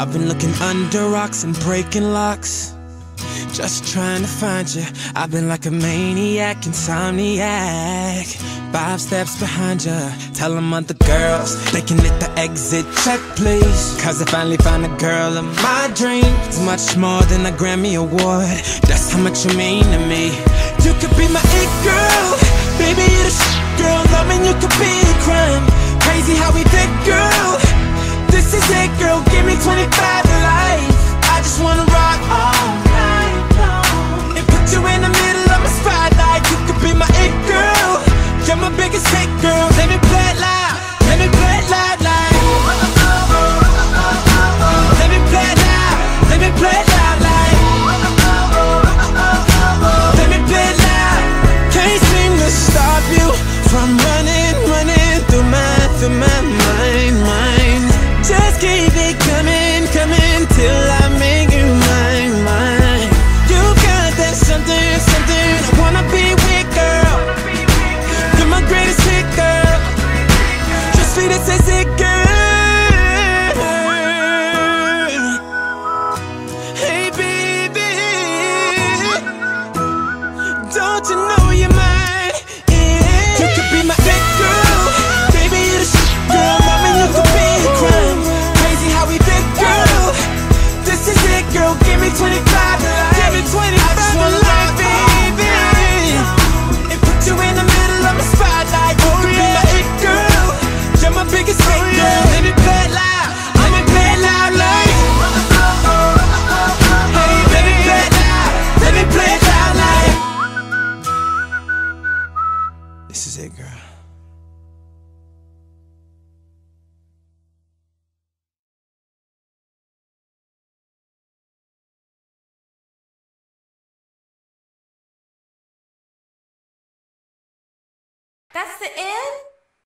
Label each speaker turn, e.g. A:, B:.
A: I've been looking under rocks and breaking locks. Just trying to find you. I've been like a maniac, insomniac. Five steps behind you. Tell them other girls they can hit the exit check, please. Cause I finally found a girl of my dreams. Much more than a Grammy Award. That's how much you mean to me. You could be my it girl. Baby, you're the shit, girl. Loving you could be a crime. Crazy how we fit, girl. This is it, girl. Give me 25 my biggest girl. Let me play it loud. Let me play it loud, Me, this is it, girl. Hey, baby. Don't you know you're mine? Yeah. You could be my big girl. Baby, you're the shit, girl. Loving you could be a crime. Crazy how we fit, girl. This is it, girl. Give me 25 This is it, girl.
B: That's the end?